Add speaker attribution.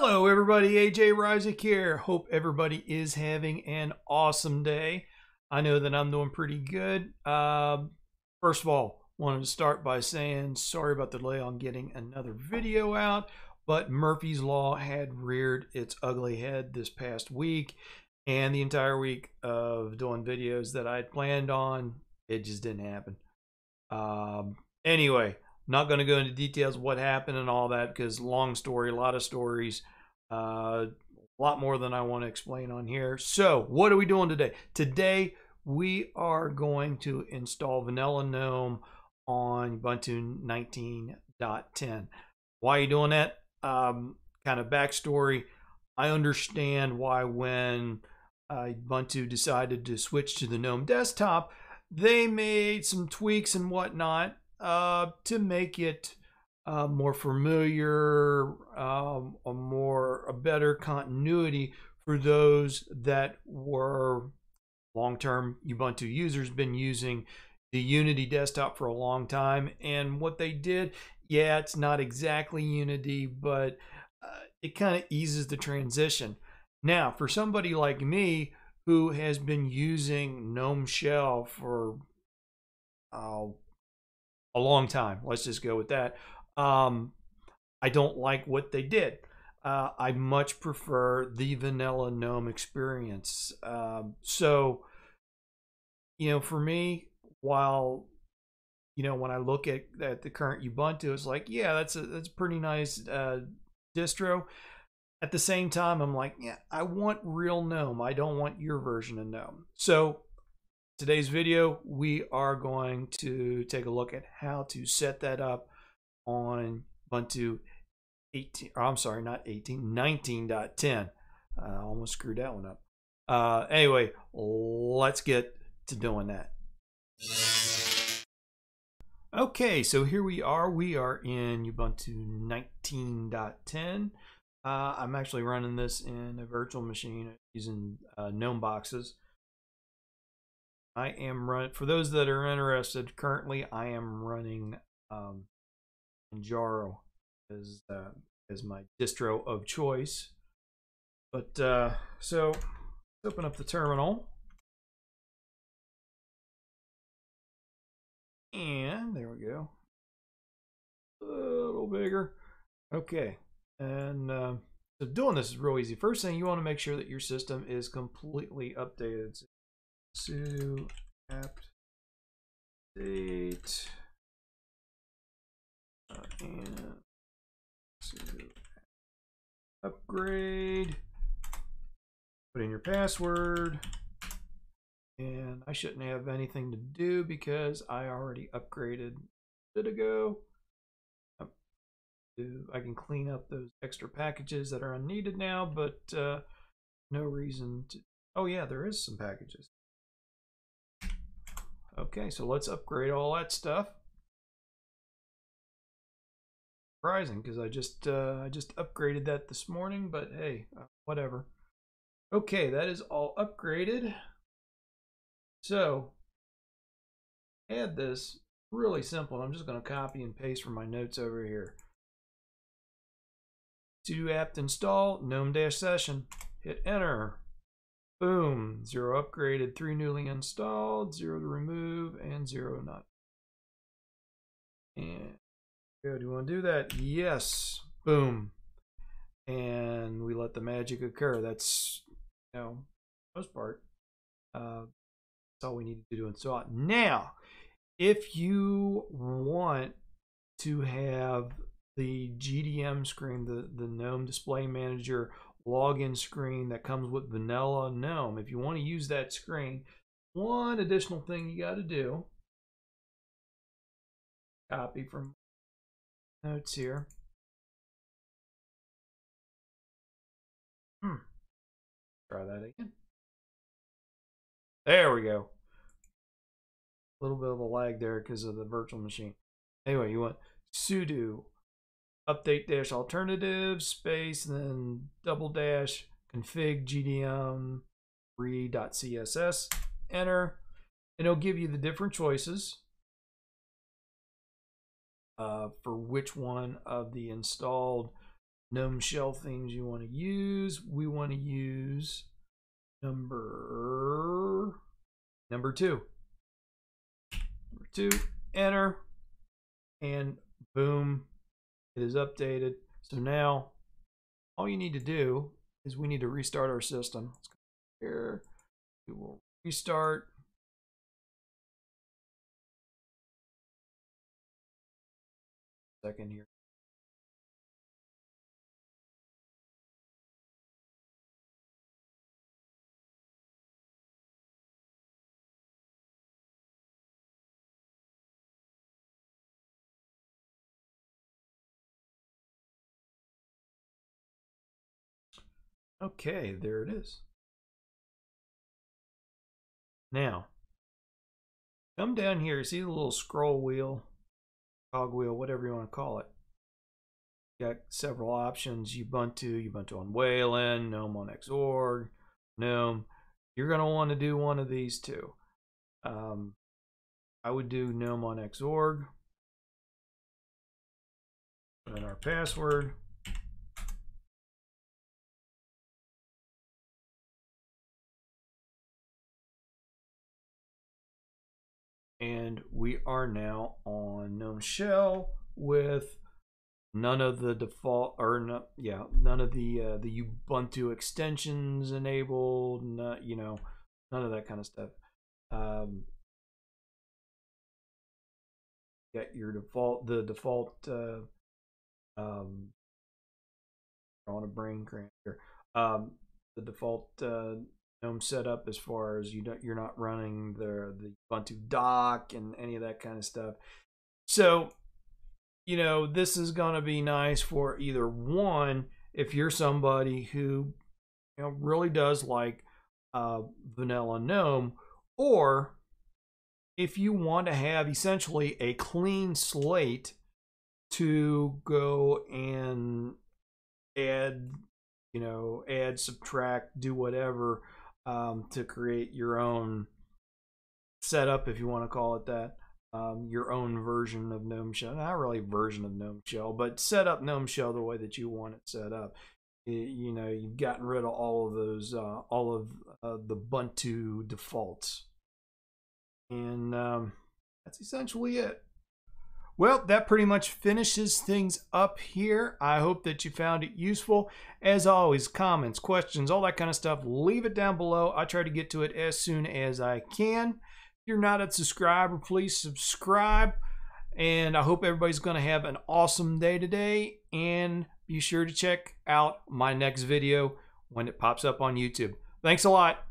Speaker 1: Hello, everybody. AJ Reissig here. Hope everybody is having an awesome day. I know that I'm doing pretty good. Uh, first of all, wanted to start by saying sorry about the delay on getting another video out, but Murphy's Law had reared its ugly head this past week, and the entire week of doing videos that I'd planned on, it just didn't happen. Um, anyway, not going to go into details what happened and all that because long story, a lot of stories, uh, a lot more than I want to explain on here. So, what are we doing today? Today, we are going to install Vanilla GNOME on Ubuntu 19.10. Why are you doing that? Um, kind of backstory. I understand why when uh, Ubuntu decided to switch to the GNOME desktop, they made some tweaks and whatnot uh, to make it uh, more familiar, um, a more a better continuity for those that were long-term Ubuntu users, been using the Unity desktop for a long time. And what they did, yeah, it's not exactly Unity, but uh, it kind of eases the transition. Now, for somebody like me who has been using GNOME Shell for uh, a long time. Let's just go with that. Um, I don't like what they did. Uh, I much prefer the vanilla GNOME experience. Um, so, you know, for me, while you know when I look at, at the current Ubuntu, it's like, yeah, that's a that's a pretty nice uh, distro. At the same time, I'm like, yeah, I want real GNOME. I don't want your version of GNOME. So today's video, we are going to take a look at how to set that up on Ubuntu 18, or I'm sorry, not 18, 19.10. I almost screwed that one up. Uh, anyway, let's get to doing that. Okay, so here we are. We are in Ubuntu 19.10. Uh, I'm actually running this in a virtual machine using uh, GNOME boxes. I am run for those that are interested. Currently, I am running um, Manjaro as uh, as my distro of choice. But uh, so let's open up the terminal, and there we go. A little bigger. Okay, and uh, so doing this is real easy. First thing you want to make sure that your system is completely updated. So sudo apt date uh, and upgrade. Put in your password. And I shouldn't have anything to do because I already upgraded a bit ago. I can clean up those extra packages that are unneeded now, but uh, no reason to. Oh, yeah, there is some packages. Okay, so let's upgrade all that stuff. Surprising, because I just uh, I just upgraded that this morning, but hey, uh, whatever. Okay, that is all upgraded. So, add this really simple. I'm just going to copy and paste from my notes over here. To apt install gnome-session. Hit enter. Boom, zero upgraded, three newly installed, zero to remove, and zero not. And good, you want to do that? Yes, boom. And we let the magic occur. That's, you know, most part. Uh, that's all we need to do to install it. Now, if you want to have the GDM screen, the, the GNOME Display Manager login screen that comes with vanilla GNOME. If you want to use that screen, one additional thing you got to do, copy from notes here. Hmm. Try that again. There we go. A little bit of a lag there because of the virtual machine. Anyway, you want sudo update dash alternative space then double dash config gdm re.css enter and it'll give you the different choices uh, for which one of the installed GNOME shell themes you want to use. We want to use number number two. Number two, enter, and boom, it is updated. So now all you need to do is we need to restart our system. Here. We will restart. Second here. Okay, there it is. Now, come down here, see the little scroll wheel, cog wheel, whatever you want to call it. You got several options, Ubuntu, Ubuntu on Wayland, GNOME on Xorg, GNOME. You're going to want to do one of these two. Um, I would do GNOME on Xorg. And our password. And we are now on GNOME Shell with none of the default or no, yeah none of the uh, the Ubuntu extensions enabled not, you know none of that kind of stuff. Um, get your default the default uh, um, I want to brain cramp here. Um, the default uh, GNOME setup as far as you don't you're not running the the Ubuntu dock and any of that kind of stuff. So, you know, this is going to be nice for either one if you're somebody who you know really does like uh, vanilla GNOME, or if you want to have essentially a clean slate to go and add, you know, add, subtract, do whatever um, to create your own setup, if you want to call it that. Um, your own version of GNOME Shell. Not really version of GNOME Shell, but set up GNOME Shell the way that you want it set up. You, know, you've gotten rid of all of those, uh, all of uh, the Ubuntu defaults. And um, that's essentially it. Well, that pretty much finishes things up here. I hope that you found it useful. As always, comments, questions, all that kind of stuff, leave it down below. I try to get to it as soon as I can. If you're not a subscriber, please subscribe. And I hope everybody's going to have an awesome day today. And be sure to check out my next video when it pops up on YouTube. Thanks a lot.